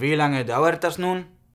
Wie lang dauert dat nu?